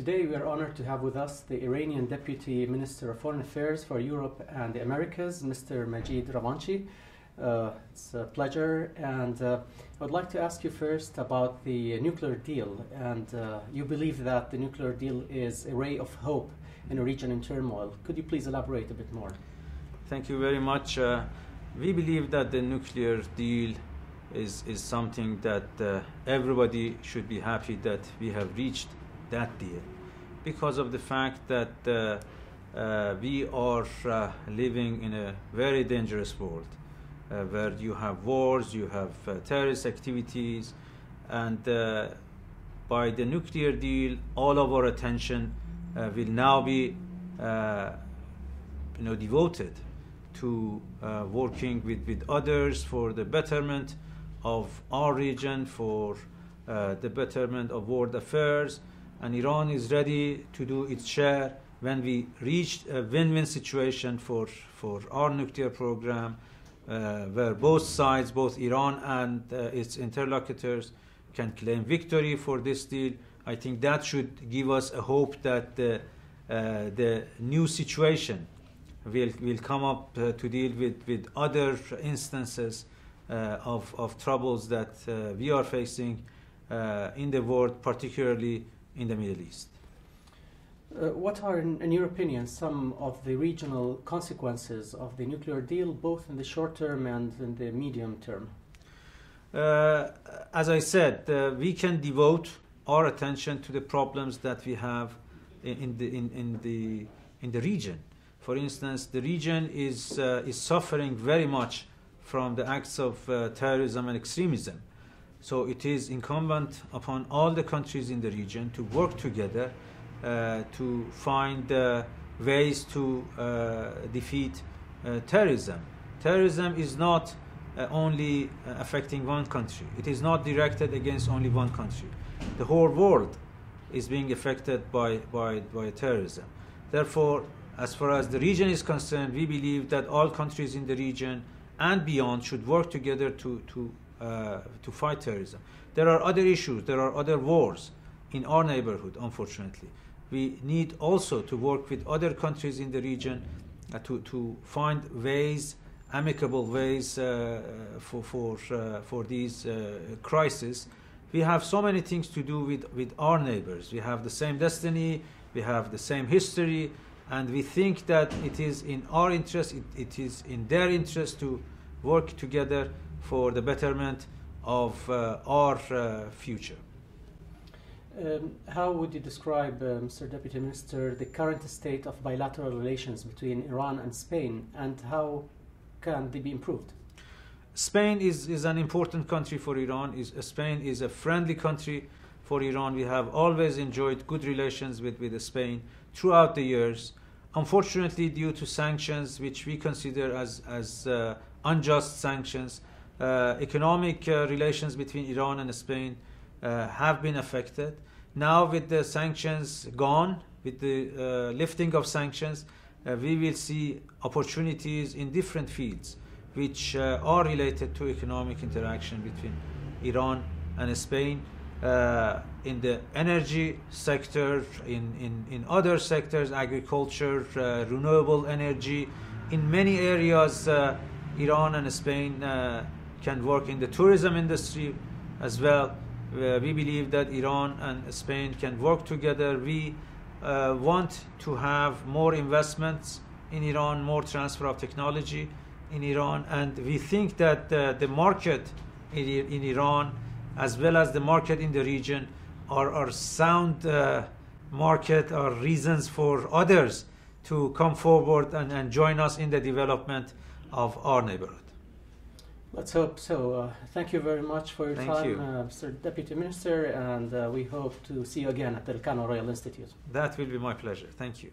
today we are honored to have with us the Iranian Deputy Minister of Foreign Affairs for Europe and the Americas, Mr. Majid Ravanchi. Uh, it's a pleasure, and uh, I would like to ask you first about the nuclear deal. And uh, you believe that the nuclear deal is a ray of hope in a region in turmoil. Could you please elaborate a bit more? Thank you very much. Uh, we believe that the nuclear deal is, is something that uh, everybody should be happy that we have reached that deal because of the fact that uh, uh, we are uh, living in a very dangerous world uh, where you have wars, you have uh, terrorist activities, and by the nuclear deal, all of our attention will now be you know, devoted to working with, with others for the betterment of our region for uh, the betterment of world affairs, and Iran is ready to do its share when we reach a win-win situation for, for our nuclear program, uh, where both sides, both Iran and uh, its interlocutors, can claim victory for this deal. I think that should give us a hope that the, uh, the new situation will, will come up uh, to deal with, with other instances uh, of, of troubles that uh, we are facing in the world, particularly in the Middle East. Uh, what are, in, in, your opinion, some of the regional consequences of the nuclear deal, both in the short term and in the medium term? Uh, as I said, uh, we can devote our attention to the problems that we have in, in, the, in, in, the, in the region. For instance, the region is, is suffering very much from the acts of uh, terrorism and extremism. So it is incumbent upon all the countries in the region to work together uh, to find uh, ways to uh, defeat uh, terrorism. Terrorism is not uh, only affecting one country. It is not directed against only one country. The whole world is being affected by, by, by terrorism. Therefore, as far as the region is concerned, we believe that all countries in the region and beyond should work together to, to, uh, to fight terrorism. There are other issues, there are other wars in our neighborhood, unfortunately. We need also to work with other countries in the region uh, to, to find ways, amicable ways uh, for, for, uh, for these uh, crises. We have so many things to do with, with our neighbors. We have the same destiny, we have the same history, and we think that it is in our interest, it, it is in their interest to work together for the betterment of uh, our uh, future. Um, how would you describe, uh, Mr. Deputy Minister, the current state of bilateral relations between Iran and Spain, and how can they be improved? Spain is, is an important country for Iran. Is, Spain is a friendly country for Iran. We have always enjoyed good relations with, with Spain throughout the years. Unfortunately, due to sanctions, which we consider as, as uh, unjust sanctions, uh, economic uh, relations between Iran and Spain uh, have been affected. Now, with the sanctions gone, with the uh, lifting of sanctions, uh, we will see opportunities in different fields which are related to economic interaction between Iran and Spain uh, in the energy sector, in, in, in other sectors, agriculture, uh, renewable energy. In many areas, uh, Iran and Spain uh, can work in the tourism industry as well. Uh, we believe that Iran and Spain can work together. We uh, want to have more investments in Iran, more transfer of technology in Iran, and we think that the market in, in Iran as well as the market in the region are, are sound uh, market or reasons for others to come forward and, and join us in the development of our neighborhood. Let's hope so. Uh, thank you very much for your thank time, you. Uh, Mr. Deputy Minister, and uh, we hope to see you again at the Elcano Royal Institute. That will be my pleasure. Thank you.